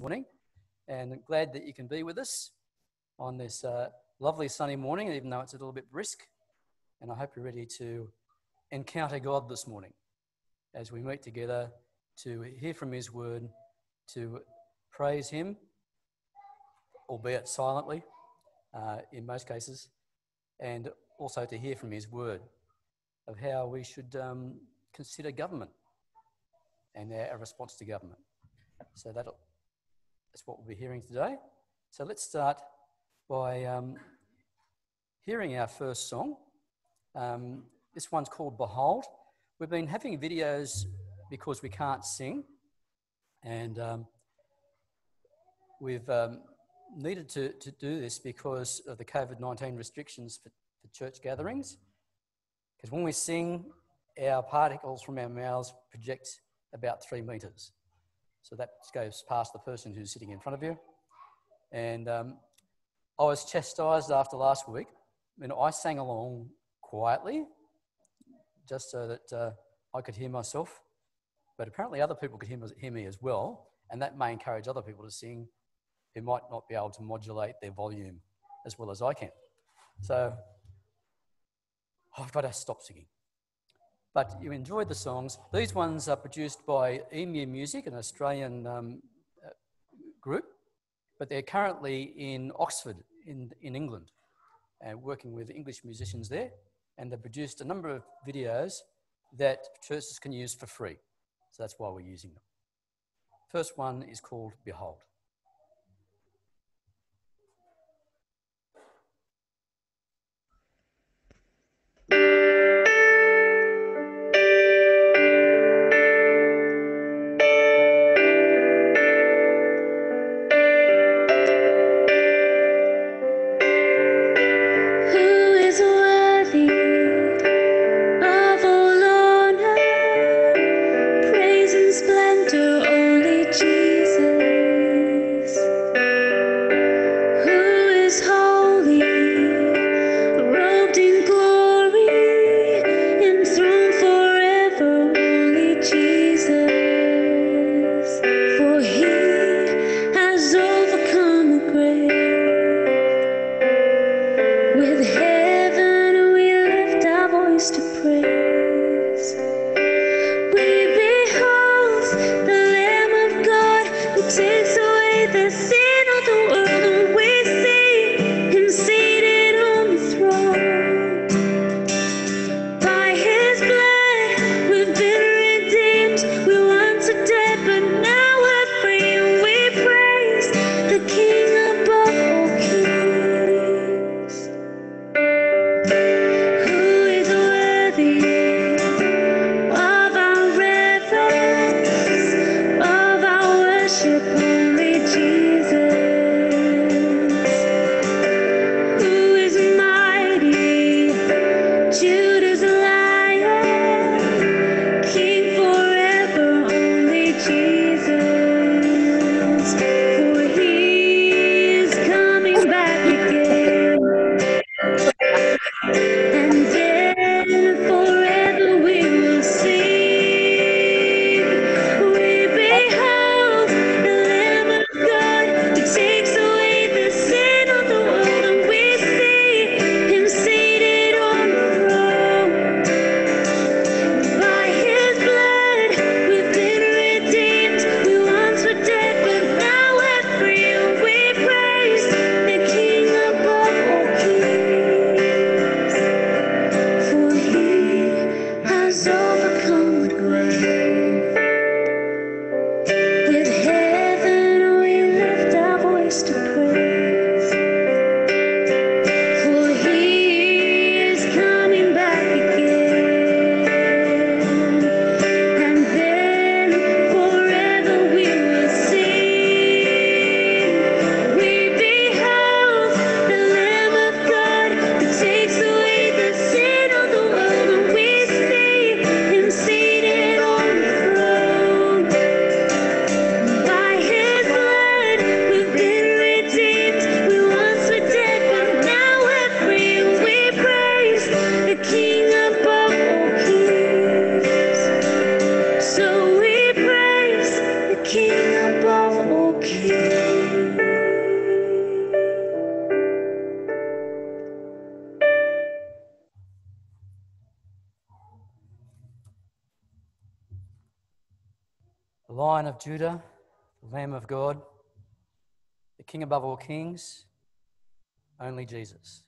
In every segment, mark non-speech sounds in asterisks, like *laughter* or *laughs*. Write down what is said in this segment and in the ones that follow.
morning, and glad that you can be with us on this uh, lovely sunny morning, even though it's a little bit brisk. And I hope you're ready to encounter God this morning as we meet together to hear from His word, to praise Him, albeit silently uh, in most cases, and also to hear from His word of how we should um, consider government and our response to government. So that'll, that's what we'll be hearing today. So let's start by um, hearing our first song. Um, this one's called Behold. We've been having videos because we can't sing, and um, we've um, needed to, to do this because of the COVID 19 restrictions for, for church gatherings. Because when we sing, our particles from our mouths project about three metres. So that goes past the person who's sitting in front of you. And um, I was chastised after last week. Mean, I sang along quietly, just so that uh, I could hear myself. But apparently, other people could hear, hear me as well, and that may encourage other people to sing who might not be able to modulate their volume as well as I can. So I've got to stop singing but you enjoyed the songs. These ones are produced by Emu Music, an Australian um, uh, group, but they're currently in Oxford in, in England and working with English musicians there. And they've produced a number of videos that churches can use for free. So that's why we're using them. First one is called Behold. Lion of Judah, Lamb of God, the King above all kings, only Jesus.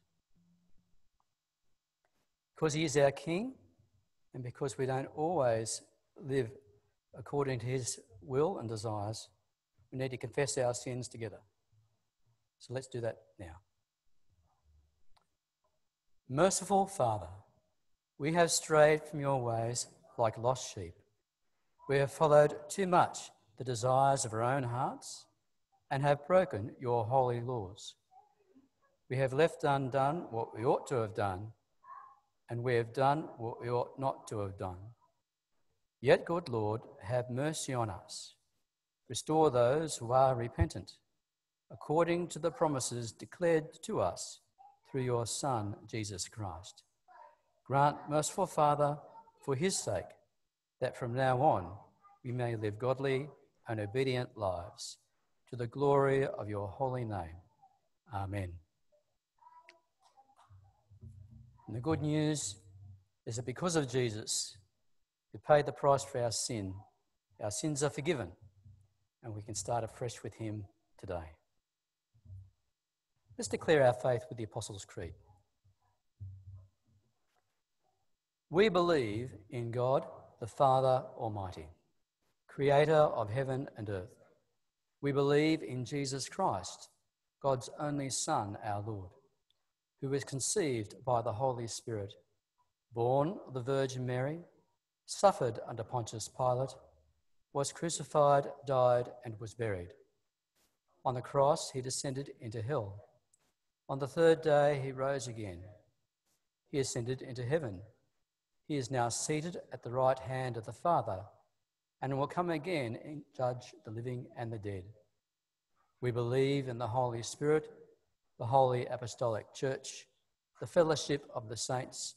Because he is our King, and because we don't always live according to his will and desires, we need to confess our sins together. So let's do that now. Merciful Father, we have strayed from your ways like lost sheep. We have followed too much the desires of our own hearts and have broken your holy laws. We have left undone what we ought to have done, and we have done what we ought not to have done. Yet, good Lord, have mercy on us. Restore those who are repentant, according to the promises declared to us through your Son, Jesus Christ. Grant, merciful Father, for his sake, that from now on we may live godly and obedient lives to the glory of your holy name. Amen. And the good news is that because of Jesus, who paid the price for our sin, our sins are forgiven, and we can start afresh with him today. Let's declare our faith with the Apostles' Creed. We believe in God, the Father Almighty, creator of heaven and earth. We believe in Jesus Christ, God's only Son, our Lord, who was conceived by the Holy Spirit, born of the Virgin Mary, suffered under Pontius Pilate, was crucified, died, and was buried. On the cross, he descended into hell. On the third day, he rose again. He ascended into heaven he is now seated at the right hand of the Father and will come again and judge the living and the dead. We believe in the Holy Spirit, the Holy Apostolic Church, the fellowship of the saints,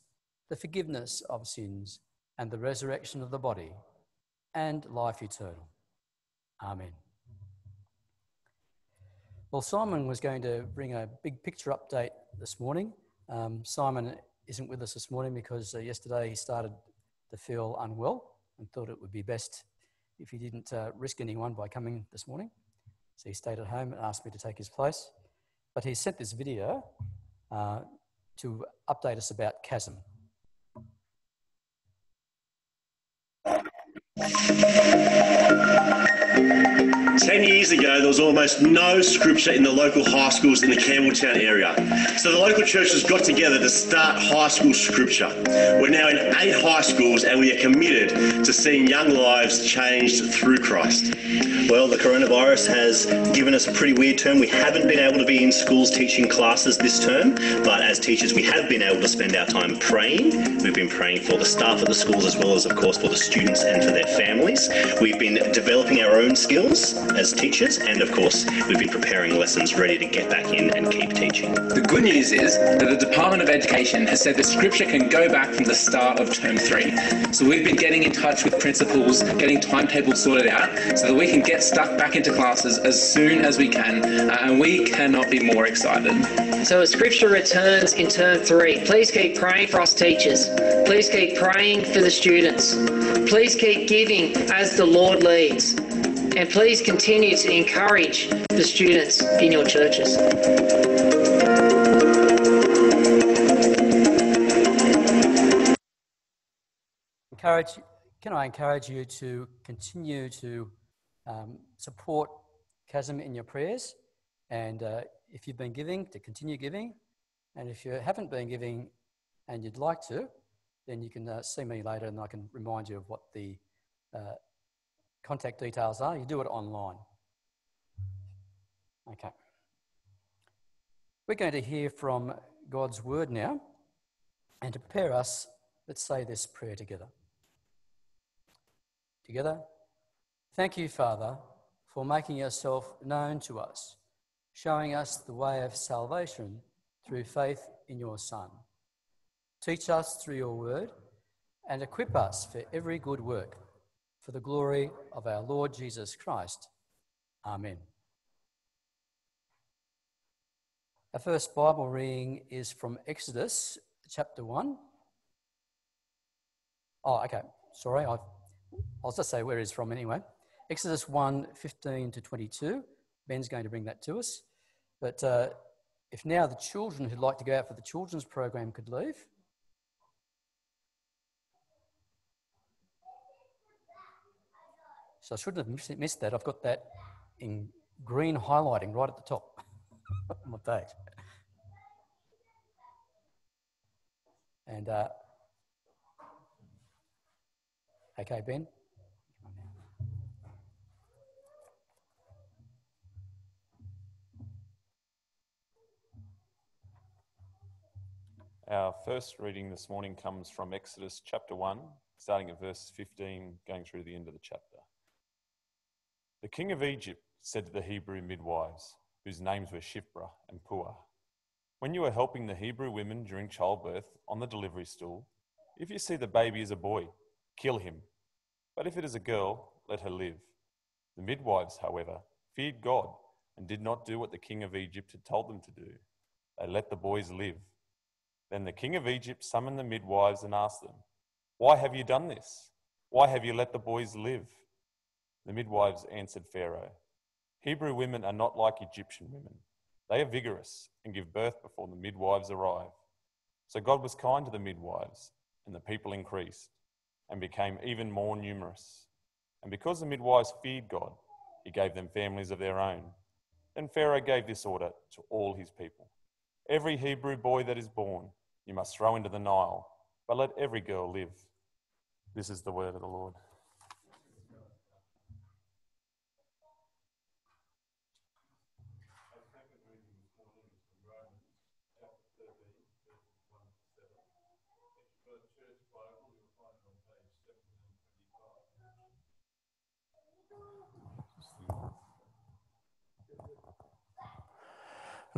the forgiveness of sins, and the resurrection of the body, and life eternal. Amen. Well, Simon was going to bring a big picture update this morning. Um, Simon isn't with us this morning because uh, yesterday he started to feel unwell and thought it would be best if he didn't uh, risk anyone by coming this morning. So he stayed at home and asked me to take his place. But he sent this video uh, to update us about chasm. Música 10 years ago, there was almost no scripture in the local high schools in the Campbelltown area. So the local churches got together to start high school scripture. We're now in eight high schools and we are committed to seeing young lives changed through Christ. Well, the coronavirus has given us a pretty weird term. We haven't been able to be in schools teaching classes this term, but as teachers, we have been able to spend our time praying. We've been praying for the staff of the schools as well as, of course, for the students and for their families. We've been developing our own skills as teachers, and of course, we've been preparing lessons ready to get back in and keep teaching. The good news is that the Department of Education has said that Scripture can go back from the start of term three. So we've been getting in touch with principals, getting timetables sorted out, so that we can get stuck back into classes as soon as we can, uh, and we cannot be more excited. So as Scripture returns in term three, please keep praying for us teachers. Please keep praying for the students. Please keep giving as the Lord leads. And please continue to encourage the students in your churches. Encourage, can I encourage you to continue to um, support Chasm in your prayers? And uh, if you've been giving, to continue giving. And if you haven't been giving and you'd like to, then you can uh, see me later and I can remind you of what the uh, contact details are. You do it online. Okay. We're going to hear from God's word now. And to prepare us, let's say this prayer together. Together. Thank you, Father, for making yourself known to us, showing us the way of salvation through faith in your Son. Teach us through your word and equip us for every good work for the glory of our Lord Jesus Christ. Amen. Our first Bible reading is from Exodus chapter 1. Oh, okay. Sorry, I've, I'll just say where it's from anyway. Exodus 1 15 to 22. Ben's going to bring that to us. But uh, if now the children who'd like to go out for the children's program could leave. So I shouldn't have missed that. I've got that in green highlighting right at the top *laughs* of my page. And uh, okay, Ben. Our first reading this morning comes from Exodus chapter 1, starting at verse 15, going through to the end of the chapter. The king of Egypt said to the Hebrew midwives, whose names were Shiphrah and Puah, When you are helping the Hebrew women during childbirth on the delivery stool, if you see the baby is a boy, kill him. But if it is a girl, let her live. The midwives, however, feared God and did not do what the king of Egypt had told them to do. They let the boys live. Then the king of Egypt summoned the midwives and asked them, Why have you done this? Why have you let the boys live? The midwives answered Pharaoh, Hebrew women are not like Egyptian women. They are vigorous and give birth before the midwives arrive. So God was kind to the midwives, and the people increased and became even more numerous. And because the midwives feared God, he gave them families of their own. Then Pharaoh gave this order to all his people Every Hebrew boy that is born, you must throw into the Nile, but let every girl live. This is the word of the Lord.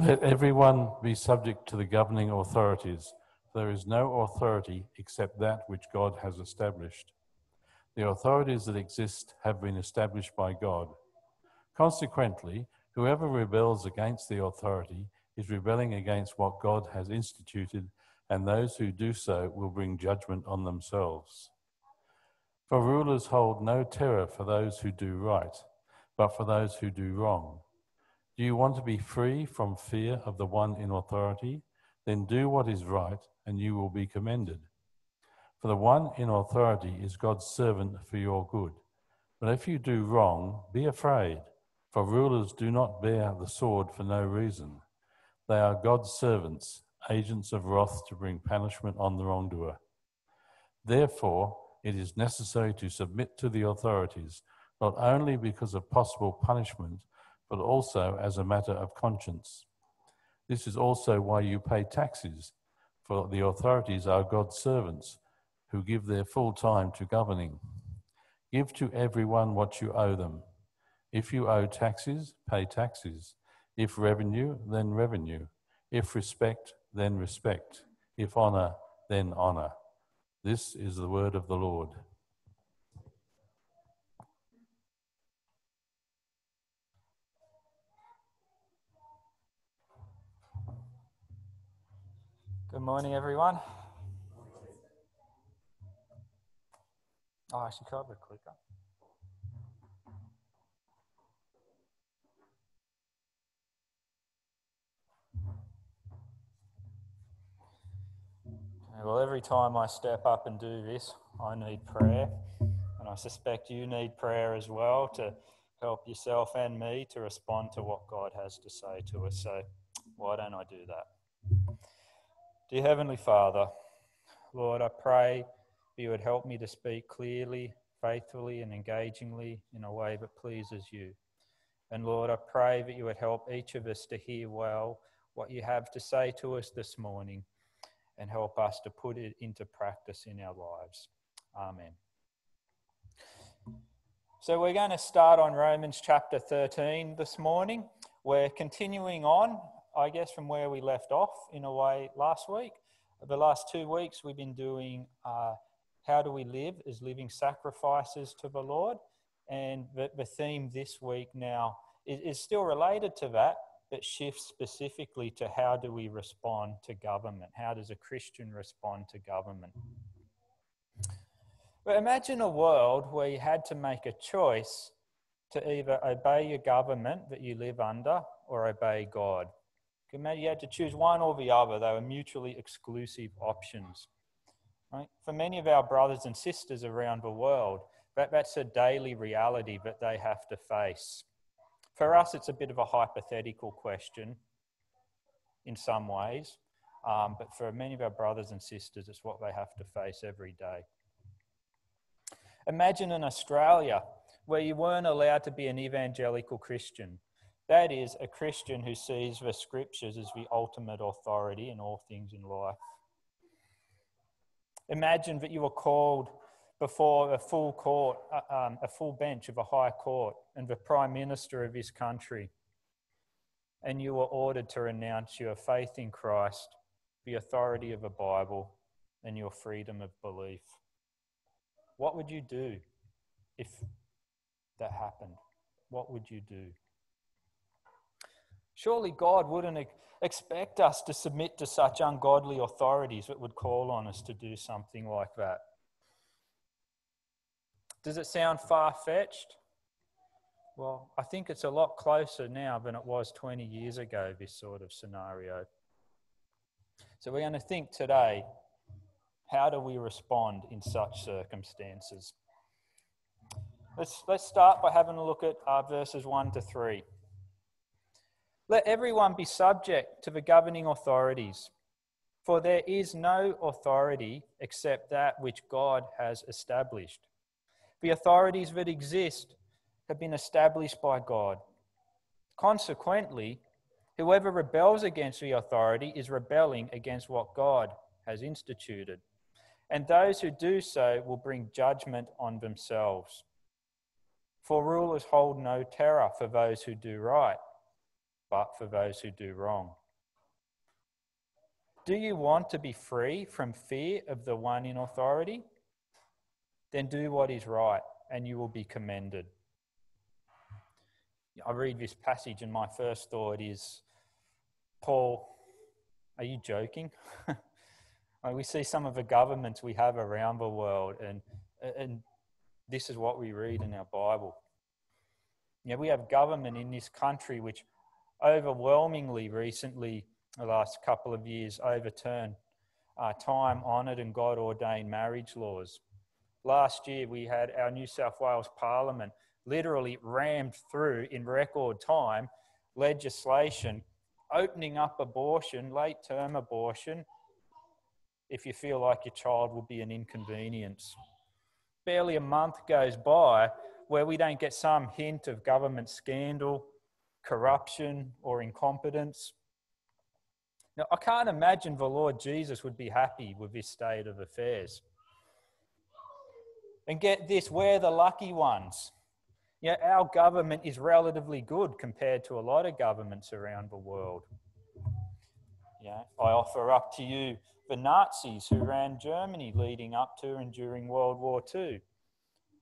Let everyone be subject to the governing authorities. There is no authority except that which God has established. The authorities that exist have been established by God. Consequently, whoever rebels against the authority is rebelling against what God has instituted, and those who do so will bring judgment on themselves. For rulers hold no terror for those who do right, but for those who do wrong. Do you want to be free from fear of the one in authority? Then do what is right, and you will be commended. For the one in authority is God's servant for your good. But if you do wrong, be afraid, for rulers do not bear the sword for no reason. They are God's servants, agents of wrath to bring punishment on the wrongdoer. Therefore, it is necessary to submit to the authorities, not only because of possible punishment but also as a matter of conscience. This is also why you pay taxes, for the authorities are God's servants who give their full time to governing. Give to everyone what you owe them. If you owe taxes, pay taxes. If revenue, then revenue. If respect, then respect. If honor, then honor. This is the word of the Lord. Good morning, everyone. Oh, actually, could I a clicker? Well, every time I step up and do this, I need prayer. And I suspect you need prayer as well to help yourself and me to respond to what God has to say to us. So, why don't I do that? Dear Heavenly Father, Lord, I pray that you would help me to speak clearly, faithfully, and engagingly in a way that pleases you. And Lord, I pray that you would help each of us to hear well what you have to say to us this morning and help us to put it into practice in our lives. Amen. So, we're going to start on Romans chapter 13 this morning. We're continuing on I guess, from where we left off in a way last week. The last two weeks, we've been doing uh, how do we live as living sacrifices to the Lord. And the, the theme this week now is, is still related to that, but shifts specifically to how do we respond to government? How does a Christian respond to government? But imagine a world where you had to make a choice to either obey your government that you live under or obey God. You had to choose one or the other. They were mutually exclusive options. Right? For many of our brothers and sisters around the world, that, that's a daily reality that they have to face. For us, it's a bit of a hypothetical question in some ways, um, but for many of our brothers and sisters, it's what they have to face every day. Imagine in Australia where you weren't allowed to be an evangelical Christian. That is, a Christian who sees the scriptures as the ultimate authority in all things in life. Imagine that you were called before a full court, uh, um, a full bench of a high court, and the prime minister of this country, and you were ordered to renounce your faith in Christ, the authority of the Bible, and your freedom of belief. What would you do if that happened? What would you do? Surely God wouldn't expect us to submit to such ungodly authorities that would call on us to do something like that. Does it sound far fetched? Well, I think it's a lot closer now than it was 20 years ago, this sort of scenario. So we're going to think today how do we respond in such circumstances? Let's, let's start by having a look at uh, verses 1 to 3. Let everyone be subject to the governing authorities, for there is no authority except that which God has established. The authorities that exist have been established by God. Consequently, whoever rebels against the authority is rebelling against what God has instituted. And those who do so will bring judgment on themselves. For rulers hold no terror for those who do right but for those who do wrong. Do you want to be free from fear of the one in authority? Then do what is right, and you will be commended. I read this passage, and my first thought is Paul, are you joking? *laughs* we see some of the governments we have around the world, and, and this is what we read in our Bible. Yeah, we have government in this country which overwhelmingly recently, the last couple of years, overturned uh, time honoured and God ordained marriage laws. Last year, we had our New South Wales Parliament literally rammed through in record time legislation opening up abortion, late term abortion, if you feel like your child will be an inconvenience. Barely a month goes by where we don't get some hint of government scandal, corruption, or incompetence. Now, I can't imagine the Lord Jesus would be happy with this state of affairs. And get this, we're the lucky ones. You know, our government is relatively good compared to a lot of governments around the world. Yeah, I offer up to you the Nazis who ran Germany leading up to and during World War II.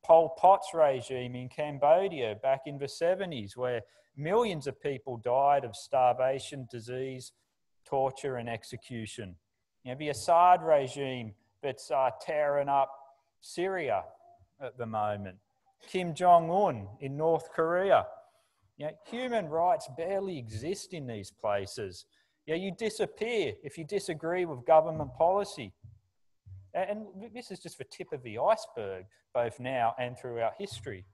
Pol Pot's regime in Cambodia back in the 70s, where Millions of people died of starvation, disease, torture, and execution. You know, the Assad regime that's uh, tearing up Syria at the moment. Kim Jong un in North Korea. You know, human rights barely exist in these places. You, know, you disappear if you disagree with government policy. And this is just the tip of the iceberg, both now and throughout history.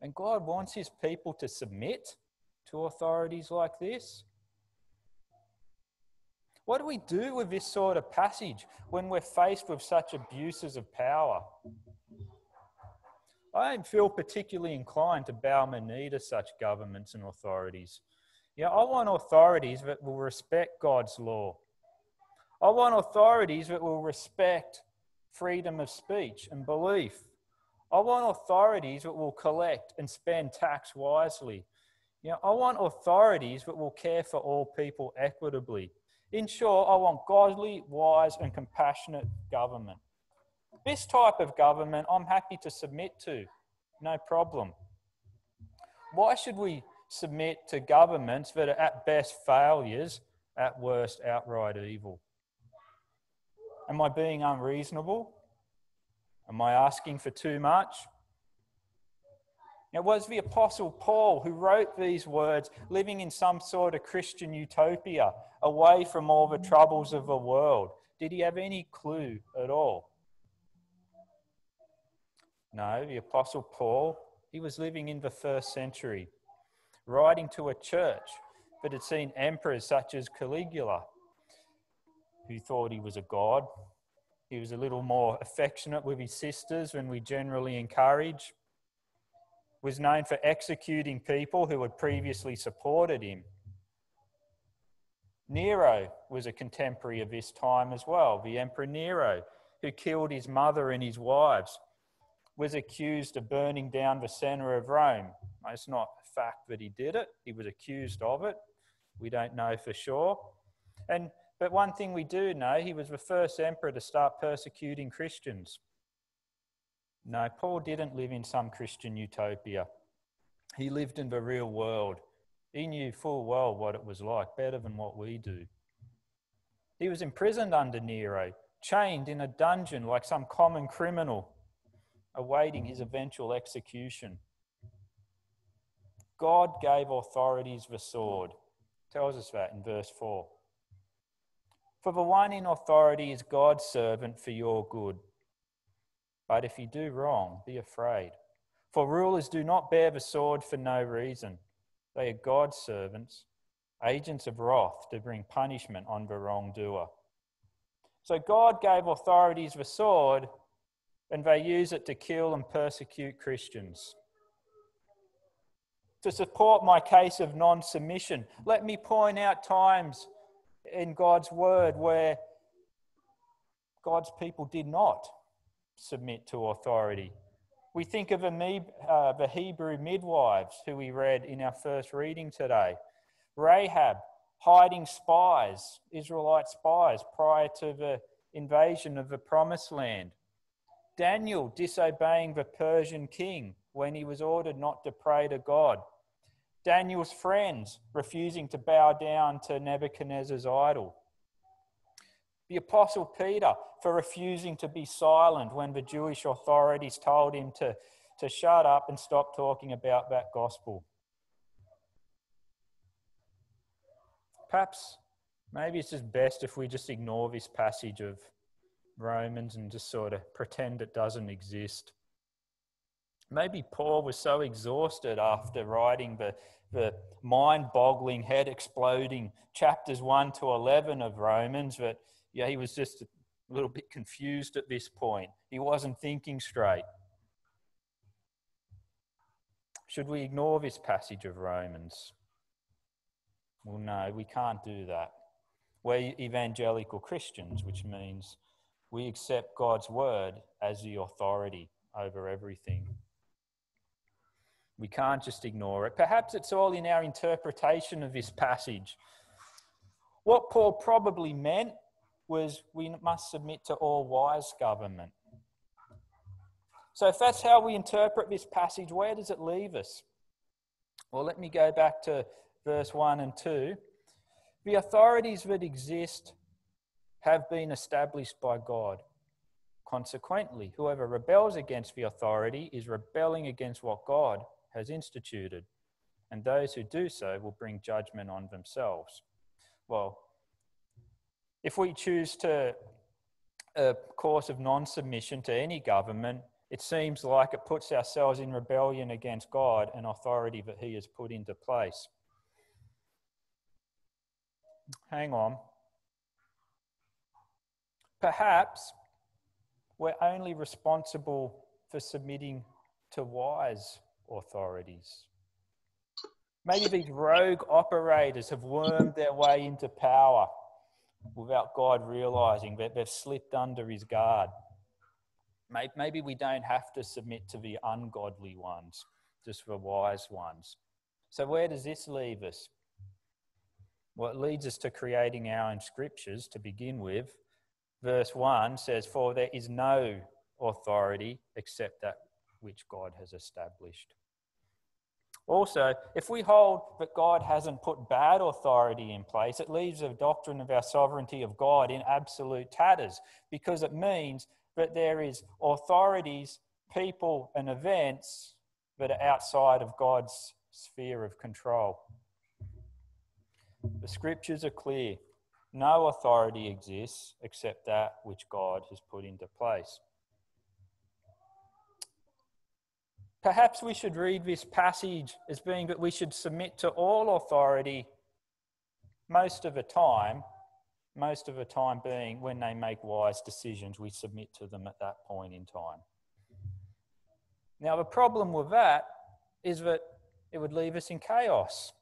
And God wants his people to submit to authorities like this. What do we do with this sort of passage when we're faced with such abuses of power? I don't feel particularly inclined to bow my knee to such governments and authorities. Yeah, I want authorities that will respect God's law. I want authorities that will respect freedom of speech and belief. I want authorities that will collect and spend tax wisely. You know, I want authorities that will care for all people equitably. In short, I want godly, wise, and compassionate government. This type of government I'm happy to submit to, no problem. Why should we submit to governments that are at best failures, at worst outright evil? Am I being unreasonable? Am I asking for too much? It was the Apostle Paul who wrote these words, living in some sort of Christian utopia, away from all the troubles of the world. Did he have any clue at all? No, the Apostle Paul, he was living in the first century, writing to a church that had seen emperors such as Caligula, who thought he was a god. He was a little more affectionate with his sisters than we generally encourage, was known for executing people who had previously supported him. Nero was a contemporary of this time as well, the Emperor Nero, who killed his mother and his wives was accused of burning down the centre of Rome. It's not a fact that he did it, he was accused of it. We don't know for sure. And, but one thing we do know, he was the first emperor to start persecuting Christians. No, Paul didn't live in some Christian utopia. He lived in the real world. He knew full well what it was like, better than what we do. He was imprisoned under Nero, chained in a dungeon like some common criminal awaiting his eventual execution. God gave authorities the sword. Tells us that in verse 4. For the one in authority is God's servant for your good. But if you do wrong, be afraid. For rulers do not bear the sword for no reason. They are God's servants, agents of wrath to bring punishment on the wrongdoer. So God gave authorities the sword and they use it to kill and persecute Christians. To support my case of non submission, let me point out times in God's word where God's people did not submit to authority. We think of uh, the Hebrew midwives who we read in our first reading today. Rahab hiding spies, Israelite spies, prior to the invasion of the promised land. Daniel disobeying the Persian king when he was ordered not to pray to God. Daniel's friends refusing to bow down to Nebuchadnezzar's idol. The Apostle Peter for refusing to be silent when the Jewish authorities told him to, to shut up and stop talking about that gospel. Perhaps, maybe it's just best if we just ignore this passage of Romans and just sort of pretend it doesn't exist. Maybe Paul was so exhausted after writing the, the mind boggling, head exploding chapters 1 to 11 of Romans that yeah, he was just a little bit confused at this point. He wasn't thinking straight. Should we ignore this passage of Romans? Well, no, we can't do that. We're evangelical Christians, which means we accept God's word as the authority over everything. We can't just ignore it. Perhaps it's all in our interpretation of this passage. What Paul probably meant was we must submit to all wise government. So, if that's how we interpret this passage, where does it leave us? Well, let me go back to verse 1 and 2. The authorities that exist have been established by God. Consequently, whoever rebels against the authority is rebelling against what God has instituted, and those who do so will bring judgment on themselves. Well, if we choose to a course of non submission to any government, it seems like it puts ourselves in rebellion against God and authority that He has put into place. Hang on. Perhaps we're only responsible for submitting to wise authorities. Maybe these rogue operators have wormed their way into power without God realizing that they've slipped under his guard. Maybe we don't have to submit to the ungodly ones, just the wise ones. So, where does this leave us? Well, it leads us to creating our own scriptures to begin with verse 1 says, For there is no authority except that which God has established. Also, if we hold that God hasn't put bad authority in place, it leaves the doctrine of our sovereignty of God in absolute tatters because it means that there is authorities, people, and events that are outside of God's sphere of control. The scriptures are clear. No authority exists except that which God has put into place. Perhaps we should read this passage as being that we should submit to all authority most of the time, most of the time being when they make wise decisions, we submit to them at that point in time. Now, the problem with that is that it would leave us in chaos.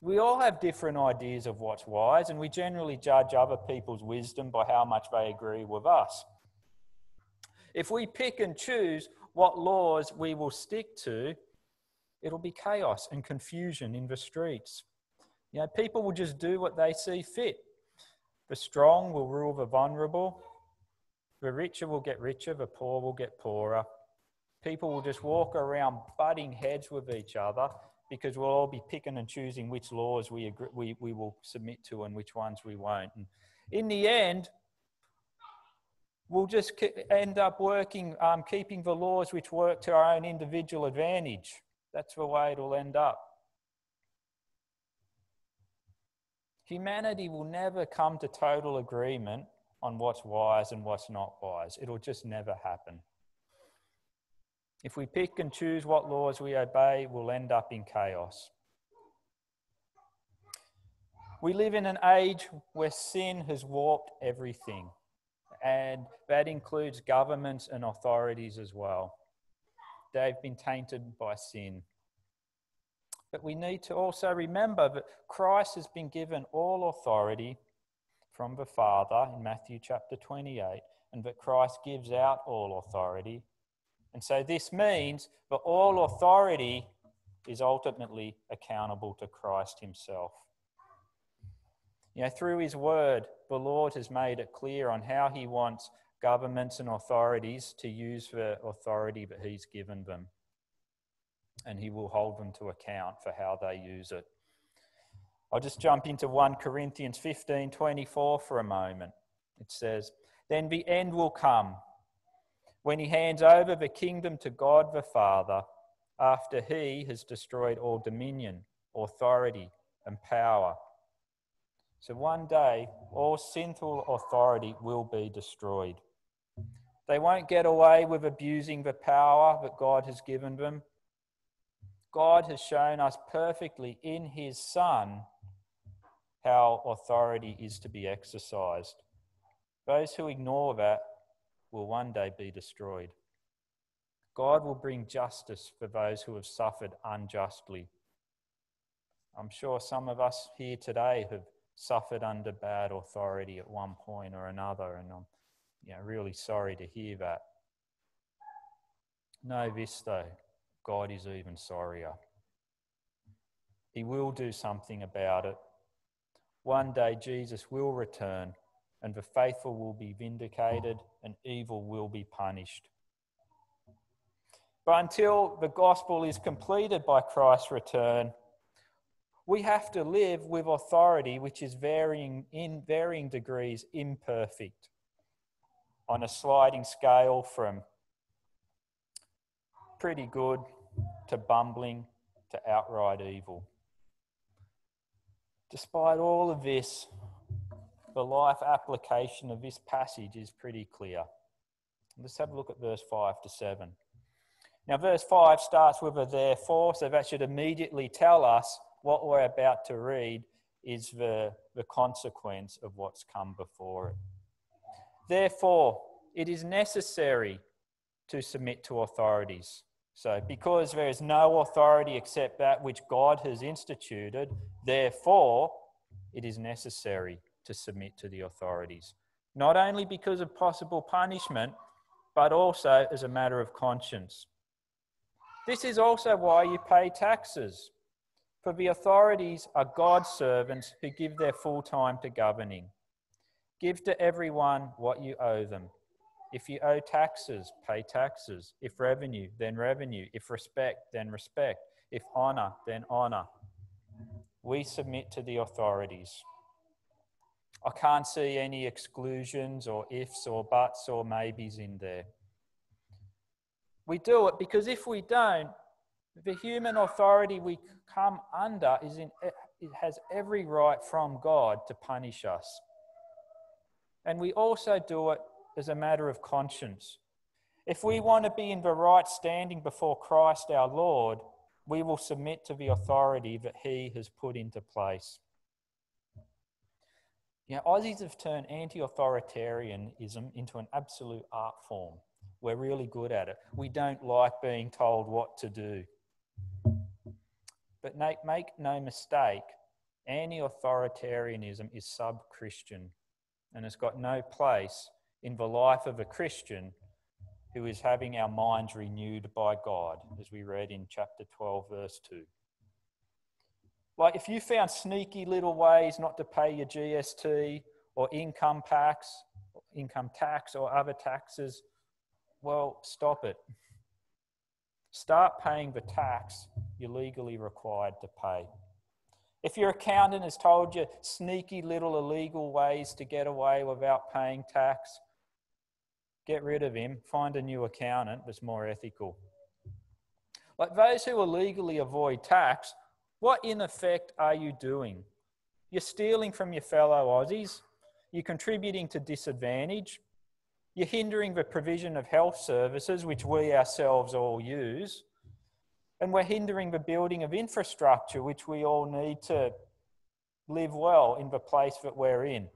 We all have different ideas of what's wise, and we generally judge other people's wisdom by how much they agree with us. If we pick and choose what laws we will stick to, it'll be chaos and confusion in the streets. You know, people will just do what they see fit. The strong will rule the vulnerable. The richer will get richer, the poor will get poorer. People will just walk around butting heads with each other because we'll all be picking and choosing which laws we, agree, we, we will submit to and which ones we won't. And in the end, we'll just end up working, um, keeping the laws which work to our own individual advantage. That's the way it'll end up. Humanity will never come to total agreement on what's wise and what's not wise. It'll just never happen. If we pick and choose what laws we obey, we'll end up in chaos. We live in an age where sin has warped everything, and that includes governments and authorities as well. They've been tainted by sin. But we need to also remember that Christ has been given all authority from the Father in Matthew chapter 28, and that Christ gives out all authority. And so this means that all authority is ultimately accountable to Christ Himself. You know, through His Word, the Lord has made it clear on how He wants governments and authorities to use the authority that He's given them and he will hold them to account for how they use it. I'll just jump into 1 Corinthians 15 24 for a moment. It says, Then the end will come when he hands over the kingdom to God the Father after he has destroyed all dominion, authority, and power. So one day, all sinful authority will be destroyed. They won't get away with abusing the power that God has given them God has shown us perfectly in his Son how authority is to be exercised. Those who ignore that will one day be destroyed. God will bring justice for those who have suffered unjustly. I'm sure some of us here today have suffered under bad authority at one point or another, and I'm you know, really sorry to hear that. Know this though God is even sorrier. He will do something about it. One day, Jesus will return, and the faithful will be vindicated, and evil will be punished. But until the gospel is completed by Christ's return, we have to live with authority which is varying in varying degrees imperfect on a sliding scale from pretty good to bumbling to outright evil. Despite all of this, the life application of this passage is pretty clear. Let's have a look at verse 5 to 7. Now, verse 5 starts with a therefore, so that should immediately tell us what we're about to read is the, the consequence of what's come before it. Therefore, it is necessary to submit to authorities so, because there is no authority except that which God has instituted, therefore, it is necessary to submit to the authorities. Not only because of possible punishment, but also as a matter of conscience. This is also why you pay taxes, for the authorities are God's servants who give their full time to governing. Give to everyone what you owe them if you owe taxes, pay taxes. If revenue, then revenue. If respect, then respect. If honor, then honor. We submit to the authorities. I can't see any exclusions or ifs or buts or maybes in there. We do it because if we don't, The human authority we come under is in, it has every right from God to punish us. And we also do it as a matter of conscience. If we want to be in the right standing before Christ our Lord, we will submit to the authority that He has put into place. You know, Aussies have turned anti authoritarianism into an absolute art form. We're really good at it. We don't like being told what to do. But make, no mistake, anti authoritarianism is sub Christian and has got no place in the life of a Christian who is having our minds renewed by God, as we read in chapter 12, verse 2. Like if you found sneaky little ways not to pay your GST or income tax, income tax or other taxes, well, stop it. Start paying the tax you're legally required to pay. If your accountant has told you sneaky little illegal ways to get away without paying tax, get rid of him, find a new accountant that's more ethical. Like those who illegally avoid tax, what in effect are you doing? You're stealing from your fellow Aussies, you're contributing to disadvantage, you're hindering the provision of health services, which we ourselves all use, and we're hindering the building of infrastructure, which we all need to live well in the place that we're in.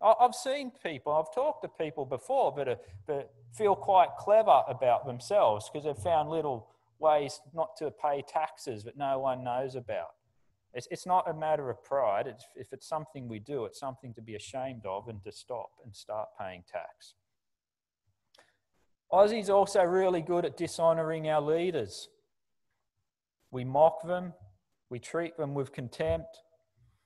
I've seen people, I've talked to people before that, are, that feel quite clever about themselves because they've found little ways not to pay taxes that no one knows about. It's, it's not a matter of pride. It's, if it's something we do, it's something to be ashamed of and to stop and start paying tax. Aussies also really good at dishonouring our leaders. We mock them, we treat them with contempt.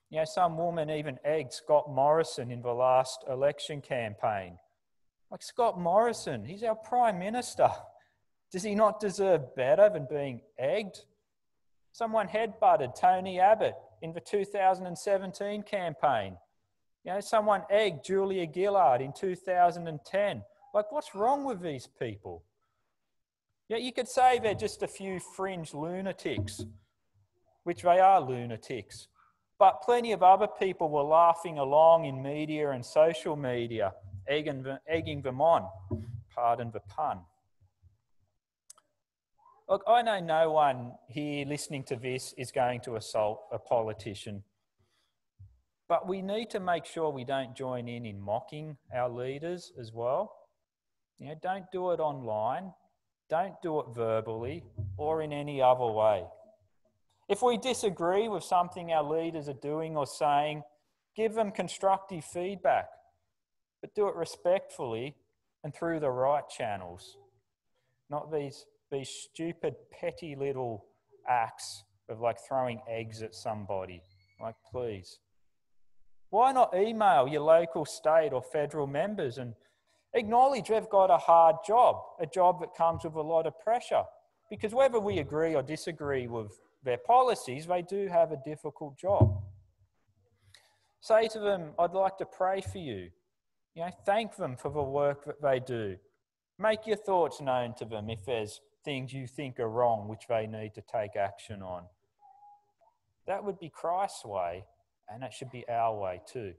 You know, some woman even egged Scott Morrison in the last election campaign. Like Scott Morrison, he's our Prime Minister. Does he not deserve better than being egged? Someone headbutted Tony Abbott in the 2017 campaign. You know, someone egged Julia Gillard in 2010. Like, what's wrong with these people? Yeah, you could say they're just a few fringe lunatics, which they are lunatics. But plenty of other people were laughing along in media and social media, egging, egging them on. Pardon the pun. Look, I know no one here listening to this is going to assault a politician. But we need to make sure we don't join in in mocking our leaders as well. You know, don't do it online. Don't do it verbally or in any other way. If we disagree with something our leaders are doing or saying, give them constructive feedback, but do it respectfully and through the right channels, not these, these stupid, petty little acts of like throwing eggs at somebody. Like, please. Why not email your local, state, or federal members and Acknowledge they've got a hard job, a job that comes with a lot of pressure. Because whether we mm. agree or disagree with their policies, they do have a difficult job. Say to them, I'd like to pray for you. You know, thank them for the work that they do. Make your thoughts known to them if there's things you think are wrong which they need to take action on. That would be Christ's way, and that should be our way too.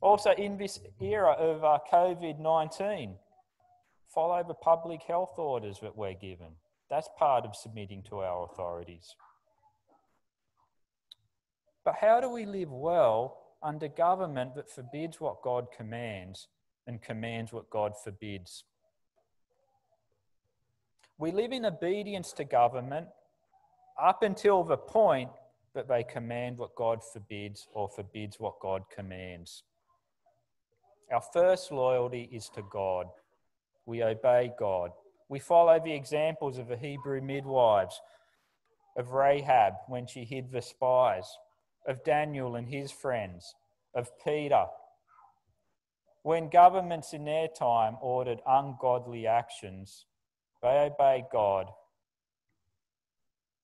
Also, in this era of uh, COVID 19, follow the public health orders that we're given. That's part of submitting to our authorities. But how do we live well under government that forbids what God commands and commands what God forbids? We live in obedience to government up until the point that they command what God forbids or forbids what God commands. Our first loyalty is to God. We obey God. We follow the examples of the Hebrew midwives, of Rahab when she hid the spies, of Daniel and his friends, of Peter. When governments in their time ordered ungodly actions, they obeyed God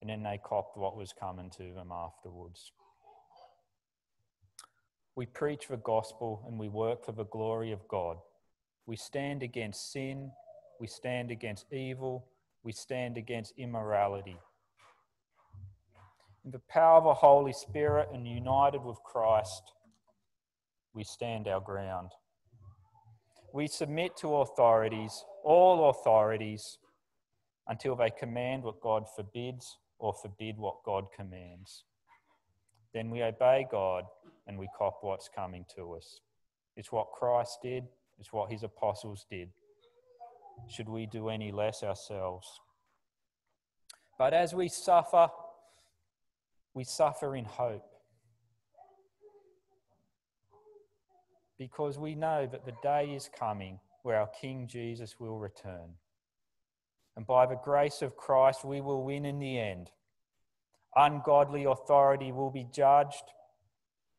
and then they copped what was coming to them afterwards. We preach the gospel and we work for the glory of God. We stand against sin, we stand against evil, We stand against immorality. In the power of the Holy Spirit and united with Christ, we stand our ground. We submit to authorities, all authorities, until they command what God forbids or forbid what God commands. Then we obey God and we cop what's coming to us. It's what Christ did, it's what his apostles did. Should we do any less ourselves? But as we suffer, we suffer in hope. Because we know that the day is coming where our King Jesus will return. And by the grace of Christ, we will win in the end. Ungodly authority will be judged,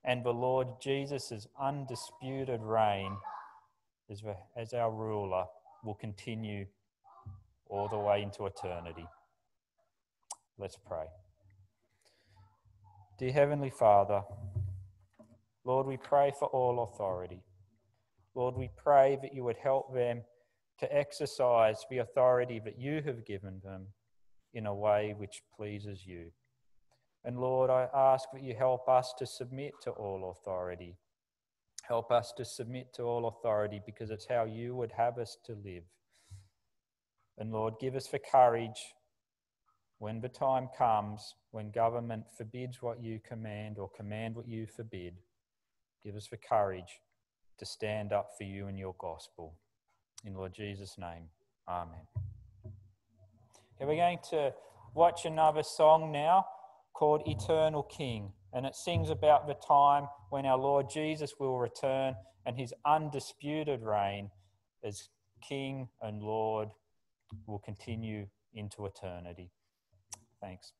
and the Lord Jesus' undisputed reign as, our ruler will continue all the way into eternity. Let's pray. Dear Heavenly Father, Lord, we pray for all authority. Lord, we pray that you would help them to exercise the authority that you have given them in a way which pleases you. And Lord, I ask that you help us to submit to all authority. Help us to submit to all authority because it's how you would have us to live. And Lord, give us the courage when the time comes when government forbids what you command or command what you forbid. Give us the courage to stand up for you and your gospel. In Lord Jesus' name, Amen. Okay, we're going to watch another song now called Eternal King, and it sings about the time when our Lord Jesus will return and his undisputed reign as King and Lord will continue into eternity. Thanks.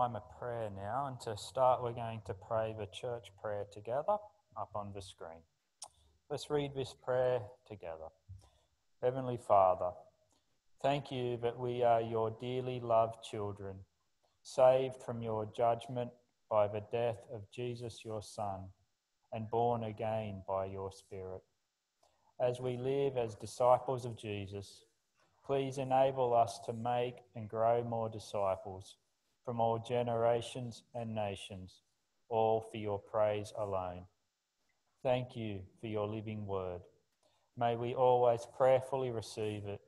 Time of prayer now, and to start, we're going to pray the church prayer together up on the screen. Let's read this prayer together. Heavenly Father, thank you that we are your dearly loved children, saved from your judgment by the death of Jesus, your Son, and born again by your Spirit. As we live as disciples of Jesus, please enable us to make and grow more disciples from all generations and nations, all for your praise alone. Thank you for your living word. May we always prayerfully receive it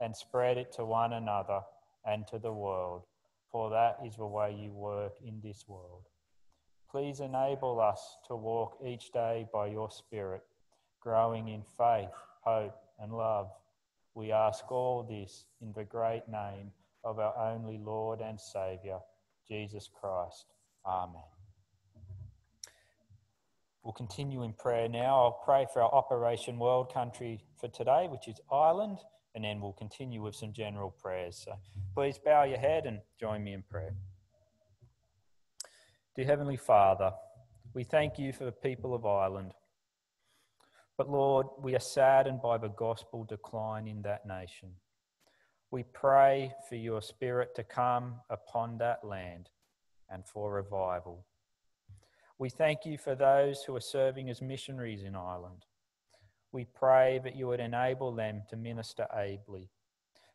and spread it to one another and to the world, for that is the way you work in this world. Please enable us to walk each day by your Spirit, growing in faith, hope, and love. We ask all this in the great name of our only Lord and Saviour, Jesus Christ. Amen. We'll continue in prayer now. I'll pray for our Operation World Country for today, which is Ireland, and then we'll continue with some general prayers. So please bow your head and join me in prayer. Dear Heavenly Father, we thank you for the people of Ireland. But Lord, we are saddened by the gospel decline in that nation. We pray for your spirit to come upon that land and for revival. We thank you for those who are serving as missionaries in Ireland. We pray that you would enable them to minister ably,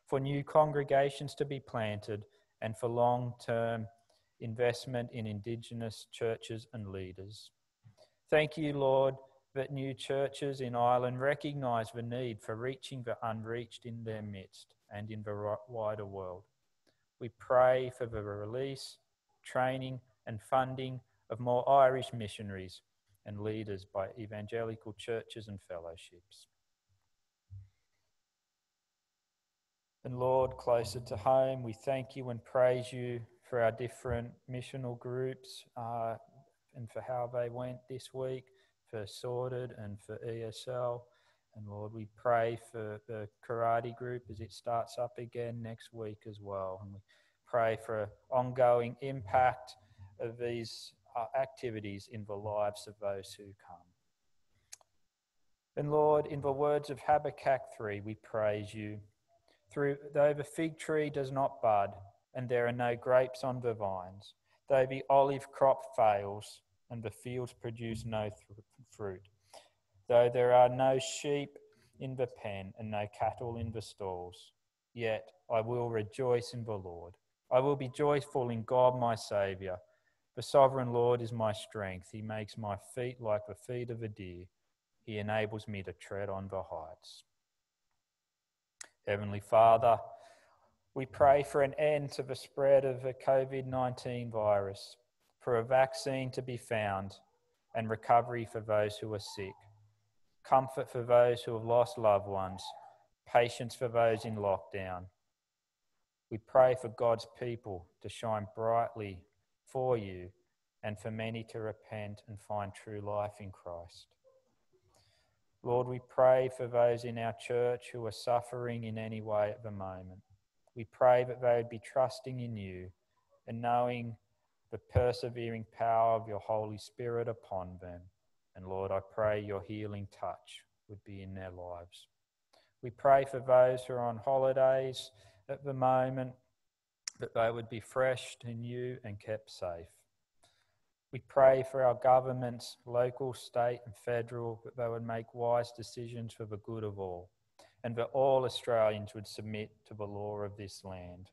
for new congregations to be planted, and for long term investment in Indigenous churches and leaders. Thank you, Lord, that new churches in Ireland recognise the need for reaching the unreached in their midst and in the wider world. We pray for the release, training, and funding of more Irish missionaries and leaders by evangelical churches and fellowships. And Lord, closer to home, we thank you and praise you for our different missional groups uh, and for how they went this week, for Sorted and for ESL. And Lord, we pray for the karate group as it starts up again next week as well. And we pray for ongoing impact of these uh, activities in the lives of those who come. And Lord, in the words of Habakkuk 3, we praise you. Through, though the fig tree does not bud, and there are no grapes on the vines, though the olive crop fails, and the fields produce no th- fruit, though there are no sheep in the pen and no cattle in the stalls, yet I will rejoice in the Lord. I will be joyful in God my Saviour. The sovereign Lord is my strength. He makes my feet like the feet of a deer. He enables me to tread on the heights. Heavenly Father, we pray for an end to the spread of the COVID 19 virus, for a vaccine to be found, and recovery for those who are sick, comfort for those who have lost loved ones, patience for those in lockdown. We pray for God's people to shine brightly for you and for many to repent and find true life in Christ. Lord, we pray for those in our church who are suffering in any way at the moment. We pray that they would be trusting in you and knowing the persevering power of your Holy Spirit upon them. And Lord, I pray your healing touch would be in their lives. We pray for those who are on holidays at the moment that they would be fresh to you and kept safe. We pray for our governments, local, state, and federal, that they would make wise decisions for the good of all, and that all Australians would submit to the law of this land.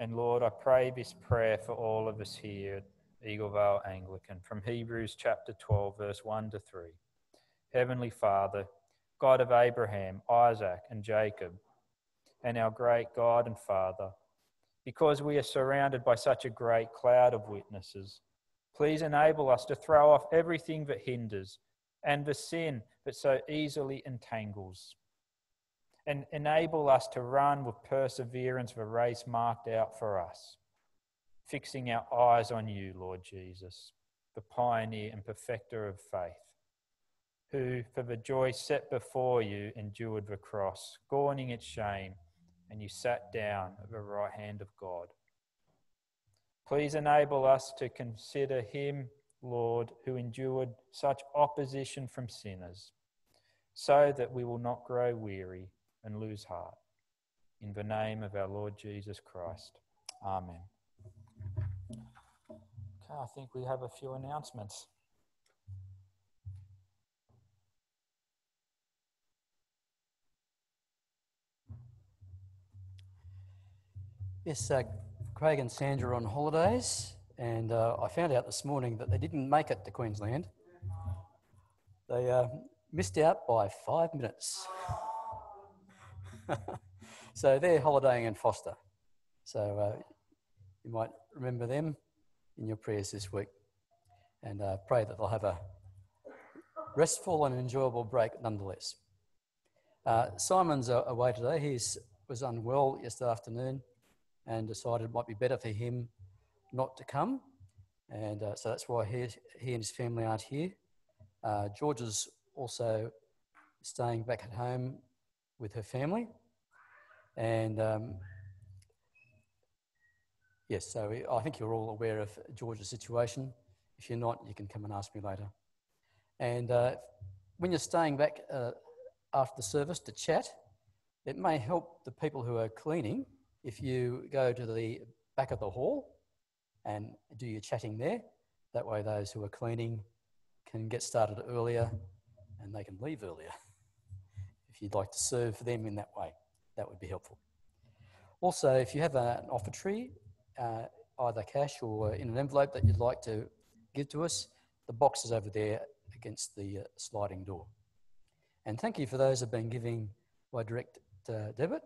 And Lord, I pray this prayer for all of us here at Eagle Vale Anglican from Hebrews chapter 12, verse 1 to 3. Heavenly Father, God of Abraham, Isaac, and Jacob, and our great God and Father, because we are surrounded by such a great cloud of witnesses, please enable us to throw off everything that hinders and the sin that so easily entangles. And enable us to run with perseverance the race marked out for us, fixing our eyes on you, Lord Jesus, the pioneer and perfecter of faith who, for the joy set before you, endured the cross, scorning its shame, and you sat down at the right hand of God. Please enable us to consider him, Lord, who endured such opposition from sinners, so that we will not grow weary and lose heart. In the name of our Lord Jesus Christ. Amen. Okay, I think we have a few announcements. Yes, uh, Craig and Sandra are on holidays, and uh, I found out this morning that they didn't make it to Queensland. They uh, missed out by five minutes. *laughs* so they're holidaying in Forster. So uh, you might remember them in your prayers this week and uh, pray that they'll have a restful and enjoyable break nonetheless. Uh, Simon's away today. He was unwell yesterday afternoon and decided it might be better for him not to come. And uh, so that's why he, he and his family aren't here. Uh, George is also staying back at home with her family. And um, yes, so I think you're all aware of George's situation. If you're not, you can come and ask me later. And uh, when you're staying back uh, after the service to chat, it may help the people who are cleaning if you go to the back of the hall and do your chatting there, that way those who are cleaning can get started earlier and they can leave earlier. *laughs* If you'd like to serve them in that way, that would be helpful. Also, if you have an offertory, uh, either cash or in an envelope that you'd like to give to us, the box is over there against the uh, sliding door. And thank you for those who have been giving by direct uh, debit.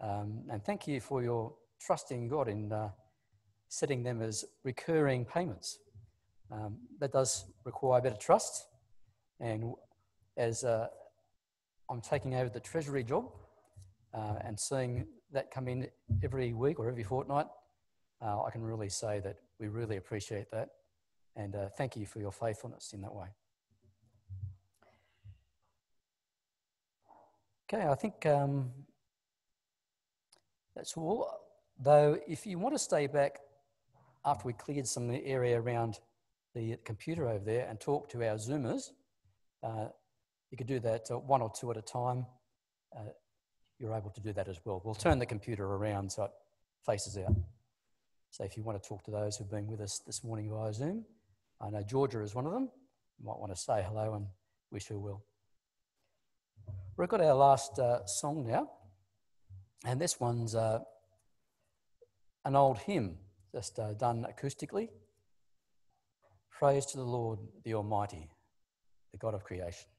Um, and thank you for your trusting God in uh, setting them as recurring payments. Um, that does require a bit of trust. And as uh, I'm taking over the Treasury job uh, and seeing that come in every week or every fortnight, uh, I can really say that we really appreciate that. And uh, thank you for your faithfulness in that way. Okay, I think um, that's all. Though, if you want to stay back after we cleared some of the area around the computer over there and talk to our Zoomers, uh, you could do that uh, one or two at a time. Uh, you're able to do that as well. We'll turn the computer around so it faces out. So if you want to talk to those who've been with us this morning via Zoom, I know Georgia is one of them. You might want to say hello and wish her well. We've got our last uh, song now. And this one's uh, an old hymn, just uh, done acoustically. Praise to the Lord, the Almighty, the God of creation.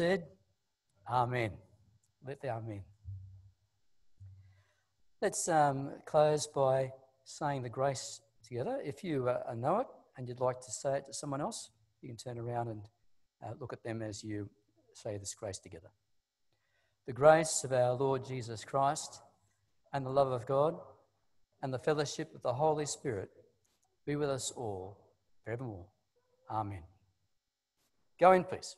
Said, Amen. Let the Amen. Let's um, close by saying the grace together. If you uh, know it and you'd like to say it to someone else, you can turn around and uh, look at them as you say this grace together. The grace of our Lord Jesus Christ and the love of God and the fellowship of the Holy Spirit be with us all forevermore. Amen. Go in peace.